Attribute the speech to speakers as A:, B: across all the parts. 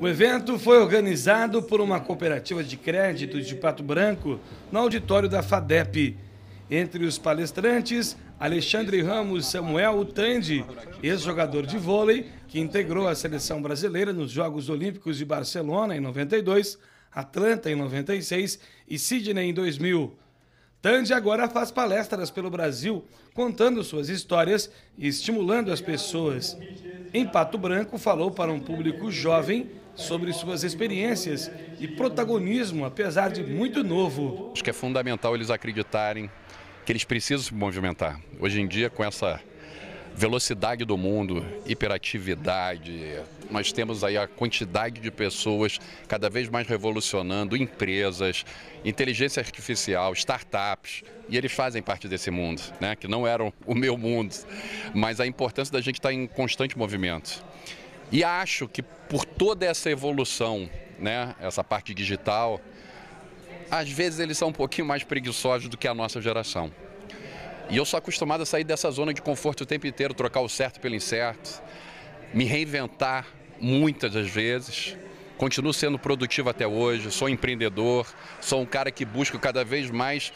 A: O evento foi organizado por uma cooperativa de crédito de Pato Branco no auditório da FADEP. Entre os palestrantes, Alexandre Ramos Samuel Tandi, ex-jogador de vôlei, que integrou a seleção brasileira nos Jogos Olímpicos de Barcelona em 92, Atlanta em 96 e Sydney em 2000. Tandy agora faz palestras pelo Brasil, contando suas histórias e estimulando as pessoas. Em Pato Branco, falou para um público jovem sobre suas experiências e protagonismo, apesar de muito novo.
B: Acho que é fundamental eles acreditarem que eles precisam se movimentar. Hoje em dia, com essa velocidade do mundo, hiperatividade, nós temos aí a quantidade de pessoas cada vez mais revolucionando, empresas, inteligência artificial, startups, e eles fazem parte desse mundo, né? que não eram o meu mundo, mas a importância da gente estar em constante movimento. E acho que por toda essa evolução, né, essa parte digital, às vezes eles são um pouquinho mais preguiçosos do que a nossa geração. E eu sou acostumado a sair dessa zona de conforto o tempo inteiro, trocar o certo pelo incerto, me reinventar muitas das vezes. Continuo sendo produtivo até hoje, sou empreendedor, sou um cara que busca cada vez mais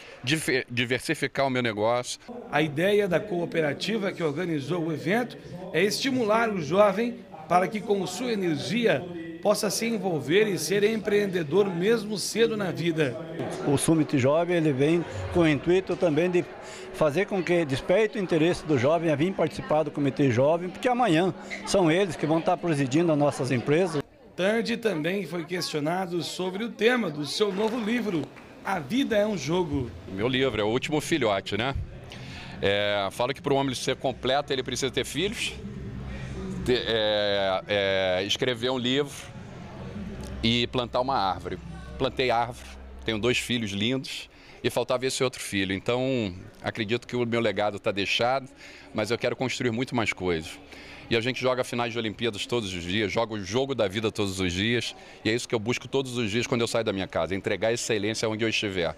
B: diversificar o meu negócio.
A: A ideia da cooperativa que organizou o evento é estimular o jovem para que, com sua energia, possa se envolver e ser empreendedor mesmo cedo na vida.
C: O Summit Jovem ele vem com o intuito também de fazer com que desperte o interesse do jovem a vir participar do Comitê Jovem, porque amanhã são eles que vão estar presidindo as nossas empresas.
A: Tandy também foi questionado sobre o tema do seu novo livro, A Vida é um Jogo.
B: Meu livro é o último filhote, né? É, falo que para um homem ser completo ele precisa ter filhos, é, é, escrever um livro e plantar uma árvore. Plantei árvore, tenho dois filhos lindos e faltava esse outro filho. Então, acredito que o meu legado está deixado, mas eu quero construir muito mais coisas. E a gente joga finais de Olimpíadas todos os dias, joga o jogo da vida todos os dias, e é isso que eu busco todos os dias quando eu saio da minha casa, entregar excelência onde eu estiver.